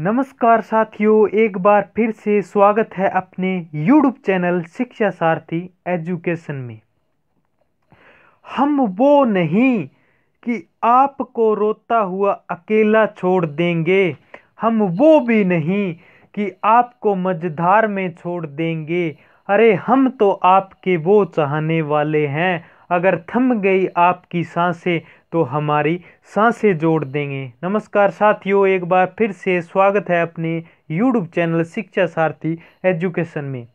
नमस्कार साथियों, एक बार फिर से स्वागत है अपने YouTube चैनल शिक्षा सारथी एजुकेशन में। हम वो नहीं कि आपको रोता हुआ अकेला छोड़ देंगे, हम वो भी नहीं कि आपको मझधार में छोड़ देंगे। अरे, हम तो आपके वो चाहने वाले हैं। अगर थम गई आपकी साँसें तो हमारी साँसें जोड़ देंगे। नमस्कार साथियों, एक बार फिर से स्वागत है अपने यूट्यूब चैनल शिक्षा सारथी एजुकेशन में।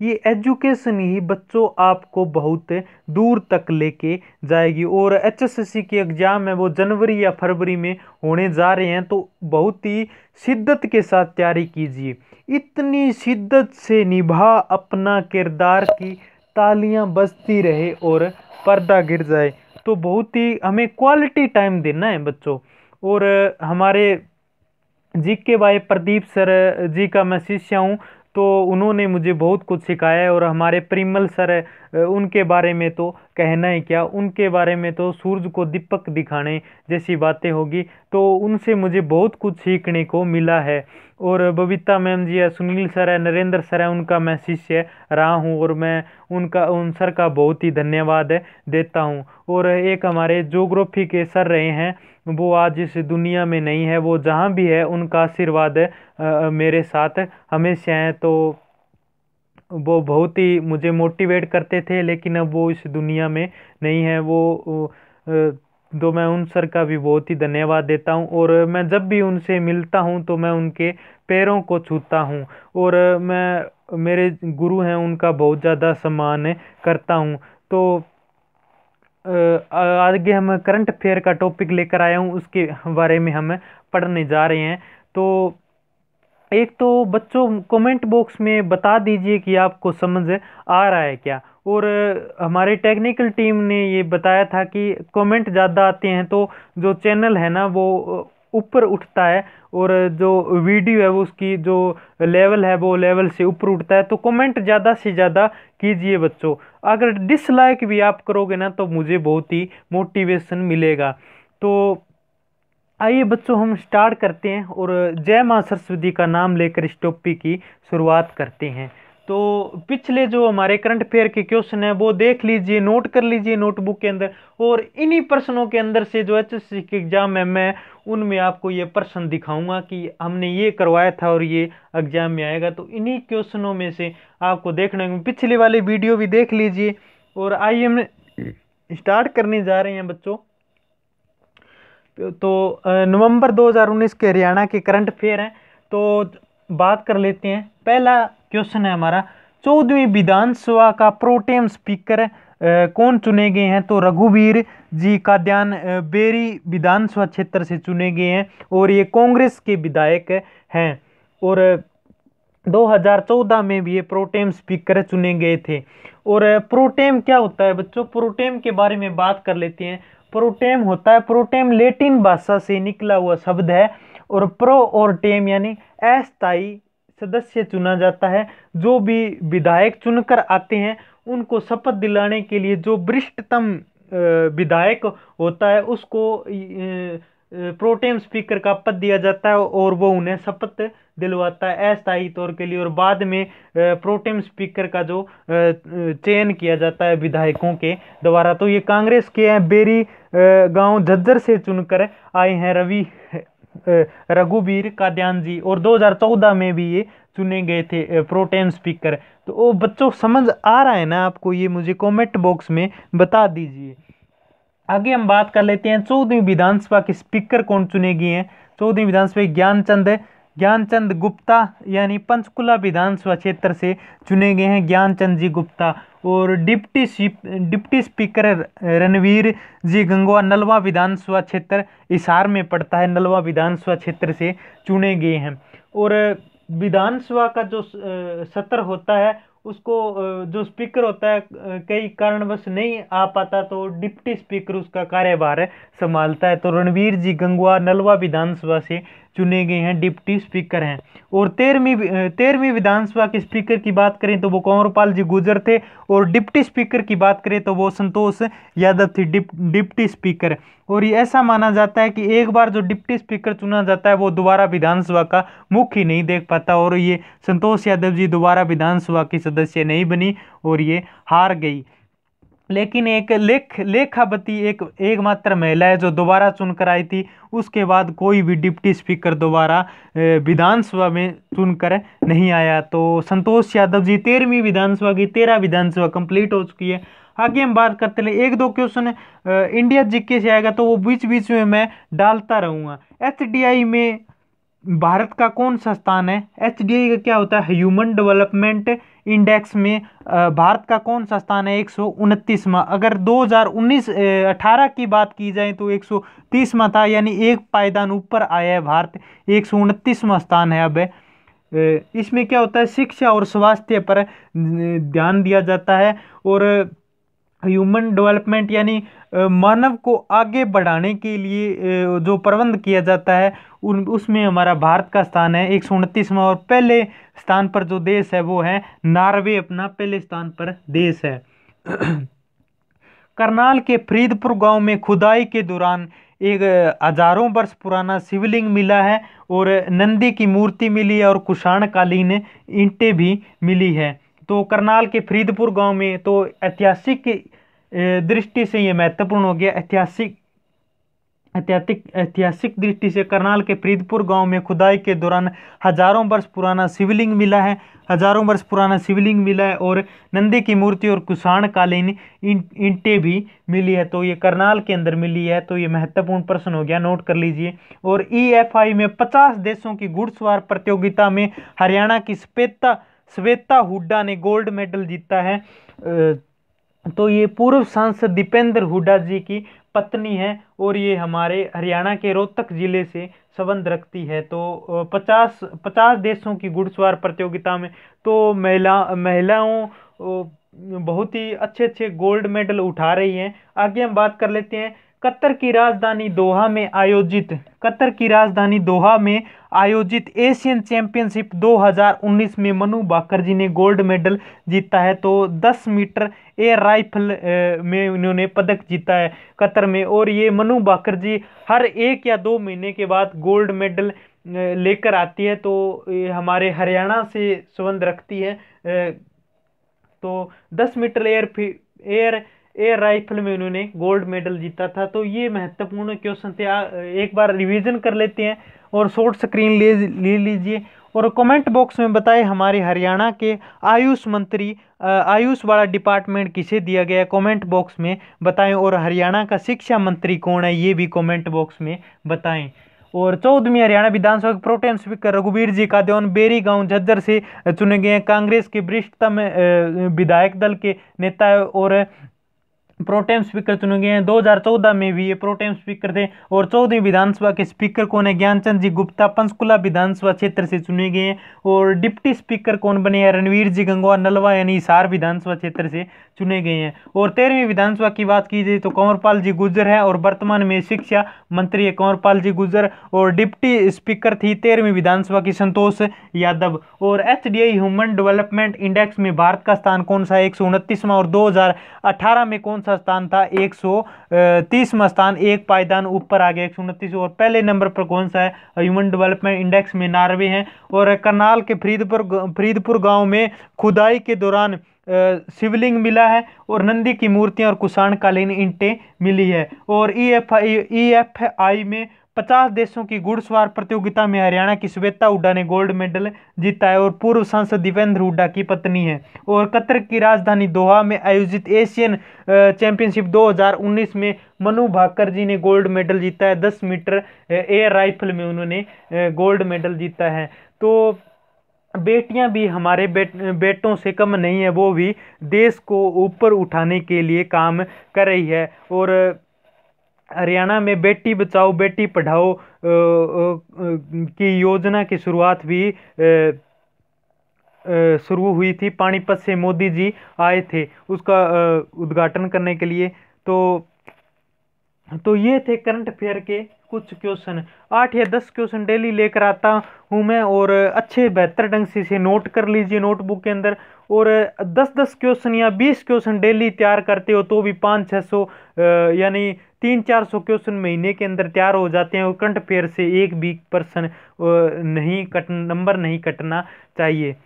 ये एजुकेशन ही बच्चों आपको बहुत दूर तक लेके जाएगी और एचएसएससी के एग्ज़ाम है, वो जनवरी या फरवरी में होने जा रहे हैं तो बहुत ही शिद्दत के साथ तैयारी कीजिए। इतनी शिद्दत से निभा अपना किरदार की तालियाँ बजती रहे और पर्दा गिर जाए। तो बहुत ही हमें क्वालिटी टाइम देना है बच्चों। और हमारे जी के भाई प्रदीप सर जी का मैं शिष्य हूँ। तो उन्होंने मुझे बहुत कुछ सिखाया है और हमारे प्रिमल सर उनके बारे में तो कहना ही क्या? उनके बारे में तो सूरज को दीपक दिखाने जैसी बातें होगी तो उनसे मुझे बहुत कुछ सीखने को मिला है। और बबीता मैम जी है सुनील सर है नरेंद्र सर है, उनका मैं शिष्य रहा हूँ और मैं उनका, उन सर का बहुत ही धन्यवाद देता हूँ। और एक हमारे जोग्राफी के सर रहे हैं वो आज इस दुनिया में नहीं है, वो जहाँ भी है, उनका आशीर्वाद मेरे साथ हमेशा है। तो वो बहुत ही मुझे मोटिवेट करते थे, लेकिन अब वो इस दुनिया में नहीं है। वो तो मैं उन सर का भी बहुत ही धन्यवाद देता हूँ और मैं जब भी उनसे मिलता हूँ तो मैं उनके पैरों को छूता हूँ और मैं, मेरे गुरु हैं, उनका बहुत ज़्यादा सम्मान करता हूँ। तो आगे हम करंट अफेयर का टॉपिक लेकर आया हूँ, उसके बारे में हम पढ़ने जा रहे हैं। तो एक तो बच्चों कमेंट बॉक्स में बता दीजिए कि आपको समझ आ रहा है क्या? और हमारे टेक्निकल टीम ने ये बताया था कि कमेंट ज़्यादा आते हैं तो जो चैनल है ना, वो ऊपर उठता है, और जो वीडियो है, वो उसकी जो लेवल है, वो लेवल से ऊपर उठता है। तो कमेंट ज़्यादा से ज़्यादा कीजिए बच्चों। अगर डिसलाइक भी आप करोगे ना तो मुझे बहुत ही मोटिवेशन मिलेगा। तो आइए बच्चों, हम स्टार्ट करते हैं और जय माँ सरस्वती का नाम लेकर इस टॉपिक की शुरुआत करते हैं। तो पिछले जो हमारे करंट अफेयर के क्वेश्चन है, वो देख लीजिए नोट कर लीजिए नोटबुक के अंदर। और इन्हीं प्रश्नों के अंदर से जो एच एस के एग्ज़ाम है, मैं उनमें आपको ये प्रश्न दिखाऊँगा कि हमने ये करवाया था और ये एग्ज़ाम में आएगा। तो इन्हीं क्वेश्चनों में से आपको देखने को पिछले वाली वीडियो भी देख लीजिए। और आइए हम स्टार्ट करने जा रहे हैं बच्चों। तो नवंबर 2019 के हरियाणा के करंट अफेयर हैं। तो बात कर लेते हैं। पहला क्वेश्चन है हमारा। चौदहवीं विधानसभा का प्रोटेम स्पीकर कौन चुने गए हैं? तो रघुवीर जी का ध्यान बेरी विधानसभा क्षेत्र से चुने गए हैं और ये कांग्रेस के विधायक हैं। और 2014 में भी ये प्रोटेम स्पीकर चुने गए थे। और प्रोटेम क्या होता है बच्चों? प्रोटेम के बारे में बात कर लेते हैं। प्रोटेम होता है, प्रोटेम लेटिन भाषा से निकला हुआ शब्द है और प्रो और टेम यानी अस्थायी सदस्य चुना जाता है। जो भी विधायक चुनकर आते हैं, उनको शपथ दिलाने के लिए जो वरिष्ठतम विधायक होता है, उसको प्रोटेम स्पीकर का पद दिया जाता है और वो उन्हें शपथ दिलवाता है अस्थायी तौर के लिए और बाद में प्रोटेम स्पीकर का जो चयन किया जाता है विधायकों के द्वारा। तो ये कांग्रेस के हैं, बेरी गाँव झज्जर से चुनकर आए हैं रवि रघुवीर काद्यान जी, और 2014 में भी ये चुने गए थे प्रोटेन स्पीकर तो वो बच्चों, समझ आ रहा है ना आपको, ये मुझे कमेंट बॉक्स में बता दीजिए। आगे हम बात कर लेते हैं, चौदहवीं विधानसभा के स्पीकर कौन चुने गए हैं? चौदहवीं विधानसभा ज्ञानचंद ज्ञानचंद गुप्ता यानी पंचकुला विधानसभा क्षेत्र से चुने गए हैं ज्ञानचंद जी गुप्ता और deputy deputy speaker Ranveer ji Gangwa Nalwa विधानसभा क्षेत्र इसार में पड़ता है, नलवा विधानसभा क्षेत्र से चुने गए हैं। और विधानसभा का जो सत्र होता है, उसको जो स्पीकर होता है कई कारणवश नहीं आ पाता तो डिप्टी स्पीकर उसका कार्यभार संभालता है। तो रणवीर जी गंगवा नलवा विधानसभा से चुने गए हैं डिप्टी स्पीकर हैं। और तेरहवीं तेरहवीं विधानसभा के स्पीकर की बात करें तो वो कंवरपाल जी गुजर थे। और डिप्टी स्पीकर की बात करें तो वो संतोष यादव थी डिप, डिप्टी स्पीकर। और ये ऐसा माना जाता है कि एक बार जो डिप्टी स्पीकर चुना जाता है वो दोबारा विधानसभा का मुख्य नहीं देख पाता। और ये संतोष यादव जी दोबारा विधानसभा की सदस्य नहीं बनी और ये हार गई। लेकिन एक लेख लेखावती एक, एकमात्र महिला है जो दोबारा चुनकर आई थी। उसके बाद कोई भी डिप्टी स्पीकर दोबारा विधानसभा में चुनकर नहीं आया। तो संतोष यादव जी, तेरहवीं विधानसभा की तेरह विधानसभा कंप्लीट हो चुकी है। आगे हम बात करते हैं, एक दो क्वेश्चन इंडिया जीके से आएगा तो वो बीच बीच में मैं डालता रहूँगा। एच में भारत का कौन सा स्थान है? एच डी का क्या होता है? ह्यूमन डेवलपमेंट इंडेक्स में भारत का कौन सा स्थान है? एक सौ उनतीसवा। अगर 2019 18 की बात की जाए तो एक सौ तीसवा था, यानी एक पायदान ऊपर आया है भारत। एक सौ उनतीसवा स्थान है अब। इसमें क्या होता है? शिक्षा और स्वास्थ्य पर ध्यान दिया जाता है। और ह्यूमन डेवलपमेंट यानी मानव को आगे बढ़ाने के लिए जो प्रबंध किया जाता है, उन, उसमें हमारा भारत का स्थान है, एक सौ उनतीसवा और पहले स्थान पर जो देश है वो है नार्वे, अपना पहले स्थान पर देश है। करनाल के फरीदपुर गाँव में खुदाई के दौरान एक हज़ारों वर्ष पुराना शिवलिंग मिला है और नंदी की मूर्ति मिली है और कुषाण कालीन ईंटें भी मिली है। तो करनाल के फरीदपुर गाँव में तो ऐतिहासिक दृष्टि से ये महत्वपूर्ण हो गया। ऐतिहासिक ऐतिहासिक ऐतिहासिक दृष्टि से करनाल के फरीदपुर गाँव में खुदाई के दौरान हज़ारों वर्ष पुराना शिवलिंग मिला है। हज़ारों वर्ष पुराना शिवलिंग मिला है और नंदी की मूर्ति और कुषाण कालीन ईंटें भी मिली है। तो ये करनाल के अंदर मिली है तो ये महत्वपूर्ण प्रश्न हो गया, नोट कर लीजिए। और ईएफआई में पचास देशों की घुड़सवार प्रतियोगिता में हरियाणा की श्वेता श्वेता हुड्डा ने गोल्ड मेडल जीता है। तो ये पूर्व सांसद दीपेंद्र हुड्डा जी की पत्नी है और ये हमारे हरियाणा के रोहतक ज़िले से संबंध रखती है। तो पचास पचास देशों की घुड़सवार प्रतियोगिता में तो महिला, महिलाओं बहुत ही अच्छे अच्छे गोल्ड मेडल उठा रही हैं। आगे हम बात कर लेते हैं कतर की राजधानी दोहा में आयोजित, कतर की राजधानी दोहा में आयोजित एशियन चैंपियनशिप 2019 में मनु बाकर जी ने गोल्ड मेडल जीता है। तो 10 मीटर एयर राइफल में उन्होंने पदक जीता है कतर में। और ये मनु बाकर जी हर एक या दो महीने के बाद गोल्ड मेडल लेकर आती है। तो हमारे हरियाणा से संबंध रखती है तो 10 metre air air air rifle में उन्होंने गोल्ड मेडल जीता था। तो ये महत्वपूर्ण क्वेश्चन थे। एक बार रिवीजन कर लेते हैं और शॉर्ट स्क्रीन ले ले लीजिए। और कमेंट बॉक्स में बताएँ हमारे हरियाणा के आयुष मंत्री आयुष वाला डिपार्टमेंट किसे दिया गया? कमेंट बॉक्स में बताएँ। और हरियाणा का शिक्षा मंत्री कौन है, ये भी कमेंट बॉक्स में बताएँ। और चौदहवीं हरियाणा विधानसभा के प्रोटेम स्पीकर रघुवीर जी काद्योन बेरी गाँव झज्जर से चुने गए हैं। कांग्रेस के वरिष्ठतम विधायक दल के नेता और प्रोटेम स्पीकर चुने गए हैं। 2014 में भी ये प्रोटेम स्पीकर थे और चौदहवीं विधानसभा के स्पीकर कौन है? ज्ञानचंद जी गुप्ता पंचकुला विधानसभा क्षेत्र से चुने गए हैं और डिप्टी स्पीकर कौन बने हैं? रणवीर जी गंगवा नलवा यानी हिसार विधानसभा क्षेत्र से चुने गए हैं। और तेरहवीं विधानसभा की बात की जाए तो कंवरपाल जी गुजर है और वर्तमान में शिक्षा मंत्री है कंवरपाल जी गुजर और डिप्टी स्पीकर थी तेरहवीं विधानसभा की संतोष यादव। और एचडीआई ह्यूमन डेवलपमेंट इंडेक्स में भारत का स्थान कौन सा है? एक और दो हज़ार अठारह में कौन सा स्थान था, एक सौ तीसवा स्थान एक पायदान ऊपर आ गया एक सौ उनतीस, और पहले नंबर पर कौन सा है? ह्यूमन डेवलपमेंट इंडेक्स में नार्वे हैं, और करनाल के फरीदपुर फरीदपुर गाँव में खुदाई के दौरान शिवलिंग मिला है, और नंदी की मूर्तियाँ और कुषाण कालीन ईंटें मिली है, और ई एफ़ आई में पचास देशों की घुड़सवार प्रतियोगिता में हरियाणा की श्वेता हुड्डा ने गोल्ड मेडल जीता है और पूर्व सांसद दीपेंद्र हुड्डा की पत्नी है। और कतर की राजधानी दोहा में आयोजित एशियन चैंपियनशिप 2019 में मनु भाकर जी ने गोल्ड मेडल जीता है। 10 मीटर एयर राइफल में उन्होंने गोल्ड मेडल जीता है। तो बेटियाँ भी हमारे बेट, बेटों से कम नहीं है, वो भी देश को ऊपर उठाने के लिए काम कर रही है। और हरियाणा में बेटी बचाओ, बेटी पढ़ाओ की योजना की शुरुआत भी शुरू हुई थी। पानीपत से मोदी जी आए थे उसका उद्घाटन करने के लिए। तो तो ये थे करंट अफेयर के कुछ क्वेश्चन। आठ या दस क्वेश्चन डेली लेकर आता हूँ मैं और अच्छे बेहतर ढंग से इसे नोट कर लीजिए नोटबुक के अंदर। और दस दस क्वेश्चन या बीस क्वेश्चन डेली तैयार करते हो तो भी पाँच छः सौ यानी तीन चार सौ क्वेश्चन महीने के अंदर तैयार हो जाते हैं और कंठ फेयर से एक भी पर्सन नहीं कट, नंबर नहीं कटना चाहिए।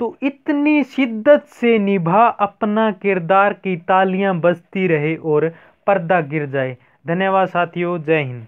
तो इतनी शिद्दत से निभा अपना किरदार की तालियाँ बजती रहे और पर्दा गिर जाए। धन्यवाद साथियों, जय हिंद।